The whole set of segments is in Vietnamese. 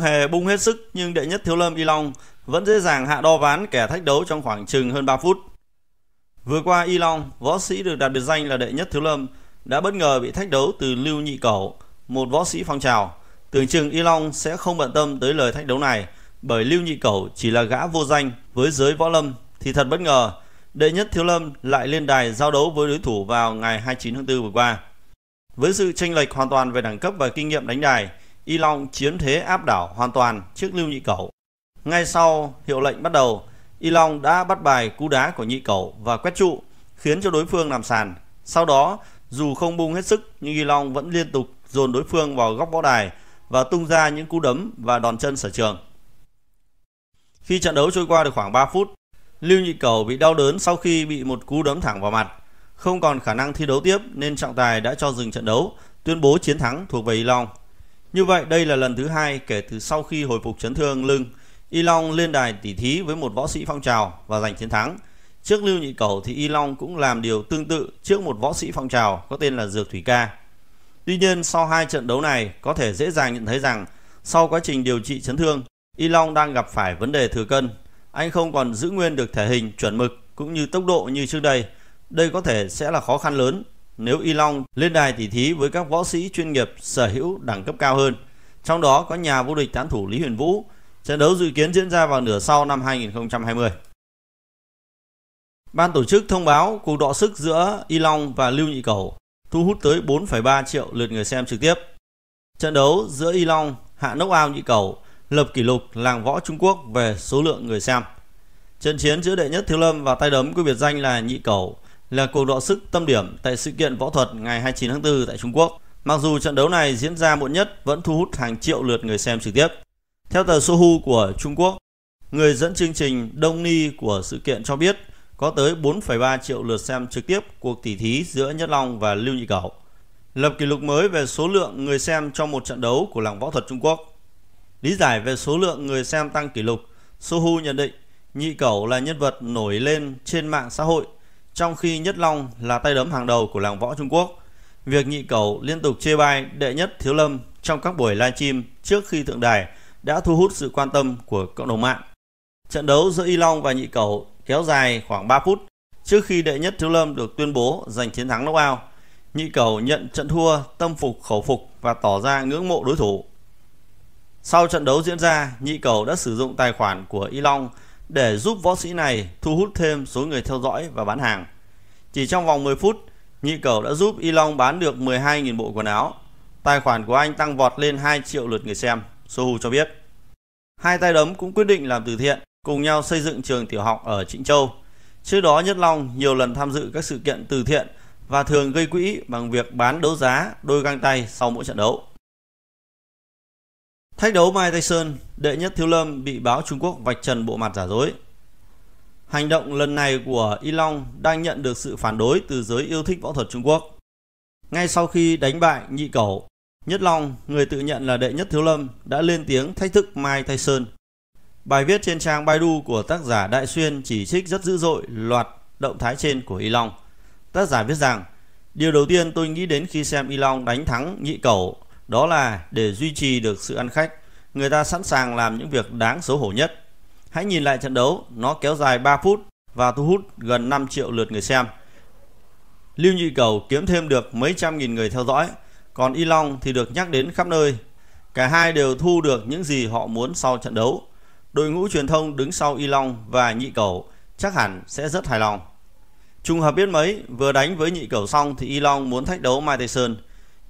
không hề bung hết sức nhưng đệ nhất thiếu lâm Y Long vẫn dễ dàng hạ đo ván kẻ thách đấu trong khoảng chừng hơn 3 phút. Vừa qua Y Long, võ sĩ được đặt biệt danh là đệ nhất thiếu lâm, đã bất ngờ bị thách đấu từ Lưu Nhị Cẩu, một võ sĩ phong trào. Tưởng chừng Y Long sẽ không bận tâm tới lời thách đấu này, bởi Lưu Nhị Cẩu chỉ là gã vô danh với giới võ lâm thì thật bất ngờ, đệ nhất thiếu lâm lại lên đài giao đấu với đối thủ vào ngày 29 tháng 4 vừa qua. Với sự tranh lệch hoàn toàn về đẳng cấp và kinh nghiệm đánh đài, Y Long chiếm thế áp đảo hoàn toàn trước Lưu Nhị Cẩu. Ngay sau hiệu lệnh bắt đầu, Y Long đã bắt bài cú đá của Nhị Cẩu và quét trụ, khiến cho đối phương nằm sàn. Sau đó, dù không bung hết sức nhưng Y Long vẫn liên tục dồn đối phương vào góc võ đài và tung ra những cú đấm và đòn chân sở trường. Khi trận đấu trôi qua được khoảng 3 phút, Lưu Nhị Cẩu bị đau đớn sau khi bị một cú đấm thẳng vào mặt, không còn khả năng thi đấu tiếp nên trọng tài đã cho dừng trận đấu, tuyên bố chiến thắng thuộc về Y Long. Như vậy đây là lần thứ hai kể từ sau khi hồi phục chấn thương lưng, Y Long lên đài tỉ thí với một võ sĩ phong trào và giành chiến thắng. Trước Lưu Nhị Cẩu thì Y Long cũng làm điều tương tự trước một võ sĩ phong trào có tên là Dược Thủy Ca. Tuy nhiên sau hai trận đấu này có thể dễ dàng nhận thấy rằng sau quá trình điều trị chấn thương, Y Long đang gặp phải vấn đề thừa cân. Anh không còn giữ nguyên được thể hình chuẩn mực cũng như tốc độ như trước đây. Đây có thể sẽ là khó khăn lớn nếu Y Long lên đài tỉ thí với các võ sĩ chuyên nghiệp sở hữu đẳng cấp cao hơn. Trong đó có nhà vô địch tán thủ Lý Huyền Vũ. Trận đấu dự kiến diễn ra vào nửa sau năm 2020. Ban tổ chức thông báo cuộc đọ sức giữa Y Long và Lưu Nhị Cầu thu hút tới 4,3 triệu lượt người xem trực tiếp. Trận đấu giữa Y Long hạ nốc ao Nhị Cầu lập kỷ lục làng võ Trung Quốc về số lượng người xem. Trận chiến giữa đệ nhất Thiếu Lâm và tay đấm của biệt danh là Nhị Cầu là cuộc đọ sức tâm điểm tại sự kiện võ thuật ngày 29 tháng 4 tại Trung Quốc. Mặc dù trận đấu này diễn ra muộn nhất vẫn thu hút hàng triệu lượt người xem trực tiếp. Theo tờ Sohu của Trung Quốc, người dẫn chương trình Đông Ni của sự kiện cho biết có tới 4,3 triệu lượt xem trực tiếp cuộc tỉ thí giữa Nhất Long và Lưu Nhị Cẩu, lập kỷ lục mới về số lượng người xem trong một trận đấu của làng võ thuật Trung Quốc. Lý giải về số lượng người xem tăng kỷ lục, Sohu nhận định Nhị Cẩu là nhân vật nổi lên trên mạng xã hội, trong khi Nhất Long là tay đấm hàng đầu của làng võ Trung Quốc. Việc Nhị Cầu liên tục chê bai đệ nhất Thiếu Lâm trong các buổi livestream trước khi thượng đài đã thu hút sự quan tâm của cộng đồng mạng. Trận đấu giữa Y Long và Nhị Cầu kéo dài khoảng 3 phút trước khi đệ nhất Thiếu Lâm được tuyên bố giành chiến thắng knockout. Nhị Cầu nhận trận thua, tâm phục khẩu phục và tỏ ra ngưỡng mộ đối thủ. Sau trận đấu diễn ra, Nhị Cầu đã sử dụng tài khoản của Y Long để giúp võ sĩ này thu hút thêm số người theo dõi và bán hàng. Chỉ trong vòng 10 phút, Nhị Cẩu đã giúp Y Long bán được 12.000 bộ quần áo. Tài khoản của anh tăng vọt lên 2 triệu lượt người xem, Sohu cho biết. Hai tay đấm cũng quyết định làm từ thiện, cùng nhau xây dựng trường tiểu học ở Trịnh Châu. Trước đó Nhất Long nhiều lần tham dự các sự kiện từ thiện và thường gây quỹ bằng việc bán đấu giá đôi găng tay sau mỗi trận đấu. Thách đấu Mai Tyson, đệ nhất Thiếu Lâm bị báo Trung Quốc vạch trần bộ mặt giả dối. Hành động lần này của Y Long đang nhận được sự phản đối từ giới yêu thích võ thuật Trung Quốc. Ngay sau khi đánh bại nhị cẩu, Nhất Long, người tự nhận là đệ nhất Thiếu Lâm, đã lên tiếng thách thức Mai Tyson. Bài viết trên trang Baidu của tác giả Đại Xuyên chỉ trích rất dữ dội loạt động thái trên của Y Long. Tác giả viết rằng, điều đầu tiên tôi nghĩ đến khi xem Y Long đánh thắng nhị cẩu đó là để duy trì được sự ăn khách, người ta sẵn sàng làm những việc đáng xấu hổ nhất. Hãy nhìn lại trận đấu, nó kéo dài 3 phút và thu hút gần 5 triệu lượt người xem. Lưu Nhị Cầu kiếm thêm được mấy trăm nghìn người theo dõi, còn Y Long thì được nhắc đến khắp nơi. Cả hai đều thu được những gì họ muốn sau trận đấu. Đội ngũ truyền thông đứng sau Y Long và Nhị Cầu chắc hẳn sẽ rất hài lòng. Trùng hợp biết mấy, vừa đánh với Nhị Cầu xong thì Y Long muốn thách đấu Mai Tyson.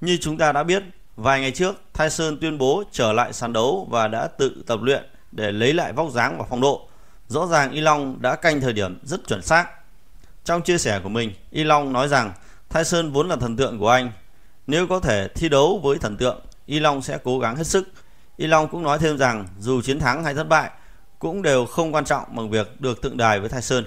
Như chúng ta đã biết, Vài ngày trước, Tyson tuyên bố trở lại sàn đấu và đã tự tập luyện để lấy lại vóc dáng và phong độ. Rõ ràng Y Long đã canh thời điểm rất chuẩn xác. Trong chia sẻ của mình, Y Long nói rằng Tyson vốn là thần tượng của anh. Nếu có thể thi đấu với thần tượng, Y Long sẽ cố gắng hết sức. Y Long cũng nói thêm rằng dù chiến thắng hay thất bại cũng đều không quan trọng bằng việc được tượng đài với Tyson.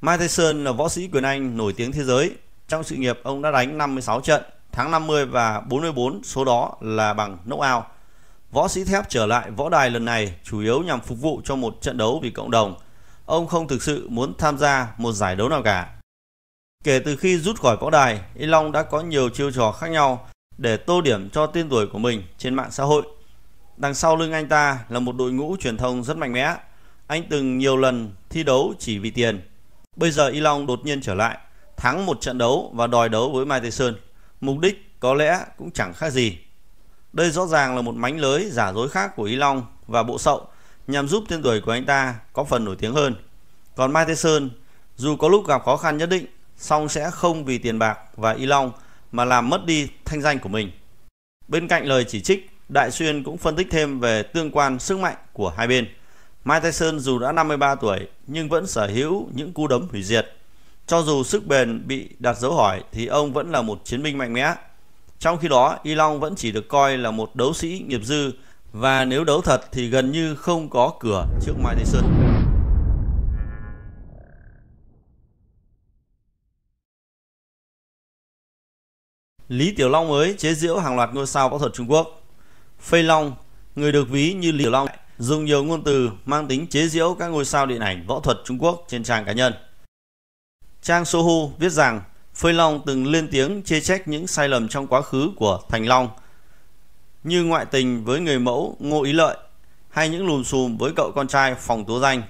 Mike Tyson là võ sĩ quyền Anh nổi tiếng thế giới. Trong sự nghiệp, ông đã đánh 56 trận, tháng 50 và 44 số đó là bằng knockout. Võ sĩ thép trở lại võ đài lần này chủ yếu nhằm phục vụ cho một trận đấu vì cộng đồng. Ông không thực sự muốn tham gia một giải đấu nào cả. Kể từ khi rút khỏi võ đài, Y Long đã có nhiều chiêu trò khác nhau để tô điểm cho tên tuổi của mình trên mạng xã hội. Đằng sau lưng anh ta là một đội ngũ truyền thông rất mạnh mẽ. Anh từng nhiều lần thi đấu chỉ vì tiền. Bây giờ Y Long đột nhiên trở lại, thắng một trận đấu và đòi đấu với Mai Tây Sơn. Mục đích có lẽ cũng chẳng khác gì. Đây rõ ràng là một mánh lưới giả dối khác của Y Long và bộ sậu nhằm giúp tên tuổi của anh ta có phần nổi tiếng hơn. Còn Mai Thế Sơn dù có lúc gặp khó khăn nhất định, song sẽ không vì tiền bạc và Y Long mà làm mất đi thanh danh của mình. Bên cạnh lời chỉ trích, Đại Xuyên cũng phân tích thêm về tương quan sức mạnh của hai bên. Mai Tyson dù đã 53 tuổi nhưng vẫn sở hữu những cú đấm hủy diệt. Cho dù sức bền bị đặt dấu hỏi thì ông vẫn là một chiến binh mạnh mẽ. Trong khi đó, Y Long vẫn chỉ được coi là một đấu sĩ nghiệp dư và nếu đấu thật thì gần như không có cửa trước Mike Tyson. Lý Tiểu Long mới chế giễu hàng loạt ngôi sao võ thuật Trung Quốc. Phây Long, người được ví như Lý Tiểu Long, dùng nhiều ngôn từ mang tính chế giễu các ngôi sao điện ảnh võ thuật Trung Quốc trên trang cá nhân. Trang Sohu viết rằng Phơi Long từng lên tiếng chê trách những sai lầm trong quá khứ của Thành Long như ngoại tình với người mẫu Ngô Ý Lợi hay những lùm xùm với cậu con trai Phòng Tố Danh.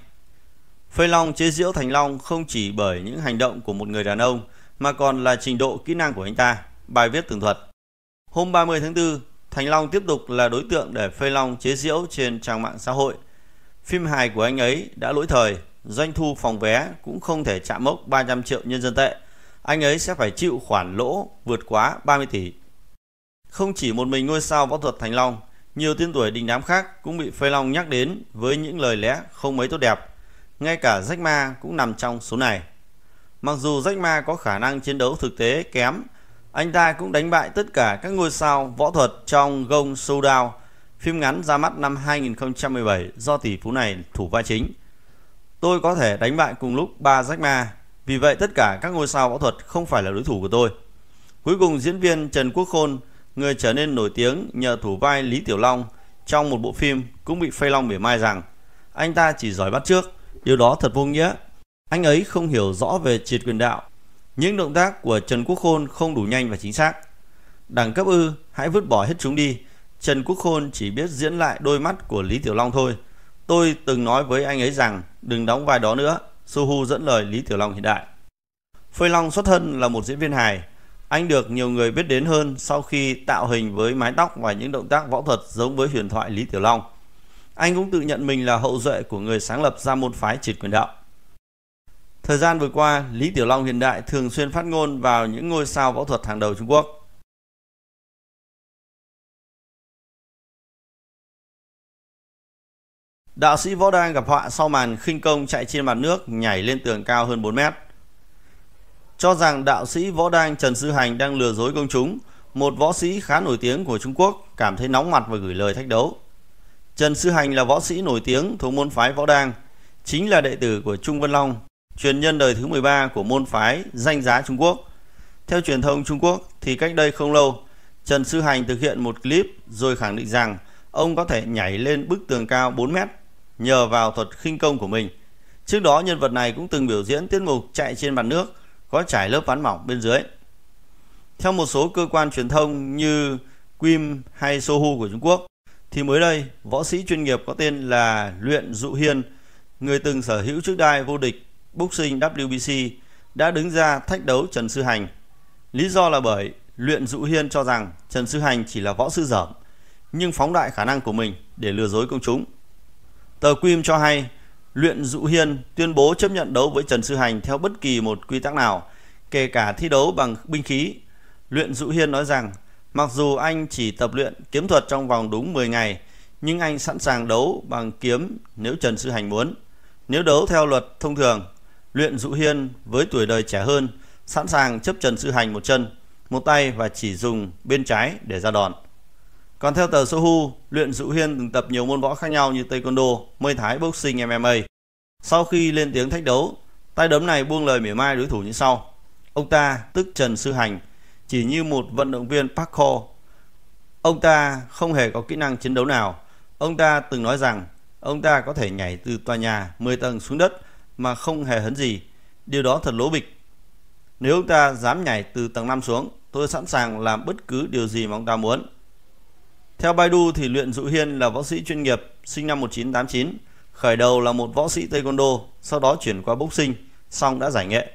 Phơi Long chế giễu Thành Long không chỉ bởi những hành động của một người đàn ông mà còn là trình độ kỹ năng của anh ta. Bài viết tường thuật. Hôm 30 tháng 4, Thành Long tiếp tục là đối tượng để Phơi Long chế giễu trên trang mạng xã hội. Phim hài của anh ấy đã lỗi thời, doanh thu phòng vé cũng không thể chạm mốc 300 triệu nhân dân tệ. Anh ấy sẽ phải chịu khoản lỗ vượt quá 30 tỷ. Không chỉ một mình ngôi sao võ thuật Thành Long, nhiều tên tuổi đình đám khác cũng bị Phơi Long nhắc đến với những lời lẽ không mấy tốt đẹp. Ngay cả Jack Ma cũng nằm trong số này. Mặc dù Jack Ma có khả năng chiến đấu thực tế kém anh ta cũng đánh bại tất cả các ngôi sao võ thuật trong Gong Showdown, phim ngắn ra mắt năm 2017 do tỷ phú này thủ vai chính. Tôi có thể đánh bại cùng lúc ba Jack Ma, vì vậy tất cả các ngôi sao võ thuật không phải là đối thủ của tôi. Cuối cùng diễn viên Trần Quốc Khôn, người trở nên nổi tiếng nhờ thủ vai Lý Tiểu Long trong một bộ phim cũng bị Phê Long mỉa mai rằng anh ta chỉ giỏi bắt trước, điều đó thật vô nghĩa. Anh ấy không hiểu rõ về triệt quyền đạo những động tác của Trần Quốc Khôn không đủ nhanh và chính xác. Đẳng cấp ư, hãy vứt bỏ hết chúng đi. Trần Quốc Khôn chỉ biết diễn lại đôi mắt của Lý Tiểu Long thôi. Tôi từng nói với anh ấy rằng đừng đóng vai đó nữa. suhu dẫn lời Lý Tiểu Long hiện đại. Phơi Long xuất thân là một diễn viên hài. Anh được nhiều người biết đến hơn sau khi tạo hình với mái tóc và những động tác võ thuật giống với huyền thoại Lý Tiểu Long. Anh cũng tự nhận mình là hậu duệ của người sáng lập ra môn phái triệt quyền đạo. Thời gian vừa qua, Lý Tiểu Long hiện đại thường xuyên phát ngôn vào những ngôi sao võ thuật hàng đầu Trung Quốc. Đạo sĩ võ đang gặp họa sau màn khinh công chạy trên mặt nước nhảy lên tường cao hơn 4 mét. Cho rằng đạo sĩ võ đang Trần Sư Hành đang lừa dối công chúng, một võ sĩ khá nổi tiếng của Trung Quốc cảm thấy nóng mặt và gửi lời thách đấu. Trần Sư Hành là võ sĩ nổi tiếng thuộc môn phái võ đang, chính là đệ tử của Trung Vân Long, truyền nhân đời thứ 13 của môn phái danh giá Trung Quốc. Theo truyền thông Trung Quốc thì cách đây không lâu, Trần Sư Hành thực hiện một clip rồi khẳng định rằng ông có thể nhảy lên bức tường cao 4 mét nhờ vào thuật khinh công của mình. Trước đó nhân vật này cũng từng biểu diễn tiết mục chạy trên mặt nước có trải lớp ván mỏng bên dưới. Theo một số cơ quan truyền thông như Quim hay Sohu của Trung Quốc thì mới đây võ sĩ chuyên nghiệp có tên là Luyện Dụ Hiên người từng sở hữu chức đai vô địch Boxing WBC đã đứng ra thách đấu Trần Sư Hành. Lý do là bởi Luyện Dụ Hiên cho rằng Trần Sư Hành chỉ là võ sư dởm, nhưng phóng đại khả năng của mình để lừa dối công chúng. Tờ Quim cho hay Luyện Dụ Hiên tuyên bố chấp nhận đấu với Trần Sư Hành theo bất kỳ một quy tắc nào, kể cả thi đấu bằng binh khí. Luyện Dụ Hiên nói rằng mặc dù anh chỉ tập luyện kiếm thuật trong vòng đúng 10 ngày, nhưng anh sẵn sàng đấu bằng kiếm nếu Trần Sư Hành muốn. Nếu đấu theo luật thông thường, Luyện Dụ Hiên với tuổi đời trẻ hơn, sẵn sàng chấp Trần Sư Hành một chân, một tay và chỉ dùng bên trái để ra đòn. Còn theo tờ Sohu, Luyện Dụ Hiên từng tập nhiều môn võ khác nhau như Taekwondo, Muay Thái, Boxing, MMA. Sau khi lên tiếng thách đấu, tay đấm này buông lời mỉa mai đối thủ như sau. Ông ta, tức Trần Sư Hành, chỉ như một vận động viên parkour. Ông ta không hề có kỹ năng chiến đấu nào. Ông ta từng nói rằng ông ta có thể nhảy từ tòa nhà 10 tầng xuống đất mà không hề hấn gì. Điều đó thật lố bịch. Nếu ông ta dám nhảy từ tầng 5 xuống, tôi sẵn sàng làm bất cứ điều gì mà ông ta muốn. Theo Baidu thì luyện Dụ Hiên là võ sĩ chuyên nghiệp, sinh năm 1989, khởi đầu là một võ sĩ taekwondo, sau đó chuyển qua boxing, song đã giải nghệ.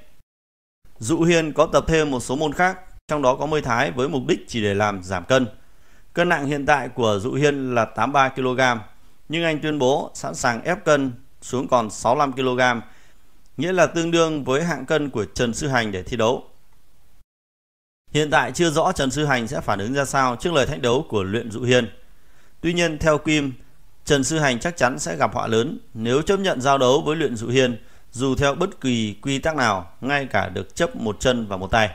Dụ Hiên có tập thêm một số môn khác, trong đó có mây thái với mục đích chỉ để làm giảm cân. Cân nặng hiện tại của Dụ Hiên là 83 kg, nhưng anh tuyên bố sẵn sàng ép cân xuống còn 65 kg, nghĩa là tương đương với hạng cân của Trần Sư Hành để thi đấu. Hiện tại chưa rõ Trần Sư Hành sẽ phản ứng ra sao trước lời thách đấu của luyện dụ hiên. Tuy nhiên theo Kim, Trần Sư Hành chắc chắn sẽ gặp họa lớn nếu chấp nhận giao đấu với luyện dụ hiên dù theo bất kỳ quy tắc nào, ngay cả được chấp một chân và một tay.